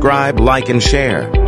Subscribe, like, and share.